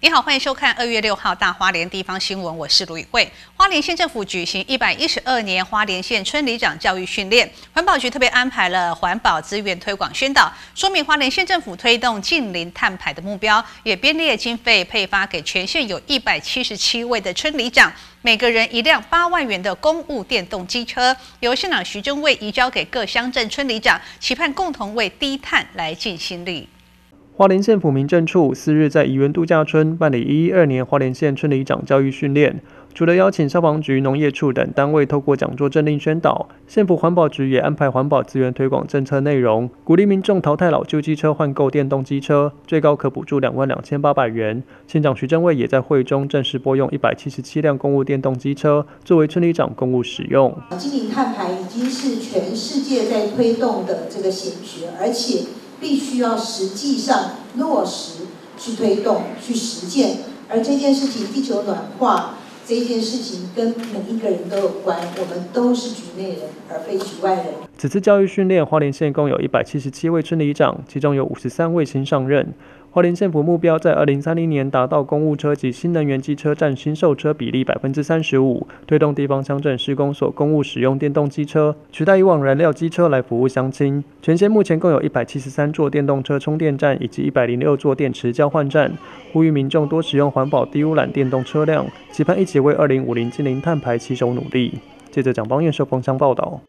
你好，欢迎收看二月六号大花莲地方新闻，我是卢宇慧。花莲县政府举行一百一十二年花莲县村里长教育训练，环保局特别安排了环保资源推广宣导，说明花莲县政府推动近零碳排的目标，也编列经费配发给全县有一百七十七位的村里长，每个人一辆八万元的公务电动机车，由县长徐正卫移交给各乡镇村里长，期盼共同为低碳来尽心力。花莲县府民政处四日在宜园度假村办理一一二年花莲县村里长教育训练，除了邀请消防局、农业处等单位透过讲座政令宣导，县府环保局也安排环保资源推广政策内容，鼓励民众淘汰老旧机车，换购电动机车，最高可补助两万两千八百元。县长徐正卫也在会中正式拨用一百七十七辆公务电动机车，作为村里长公务使用。经营碳排已经是全世界在推动的这个显学，而且。必须要实际上落实去推动、去实践，而这件事情，地球暖化这件事情跟每一个人都有关，我们都是局内人，而非局外人。此次教育训练，花莲县共有一百七十七位村里长，其中有五十三位新上任。花莲县府目标在二零三零年达到公务车及新能源机车占新售车比例百分之三十五，推动地方乡镇施工所公务使用电动机车，取代以往燃料机车来服务乡亲。全县目前共有一百七十三座电动车充电站以及一百零六座电池交换站，呼吁民众多使用环保低污染电动车辆，期盼一起为二零五零近零碳排携手努力。记者蒋邦彦受封箱报道。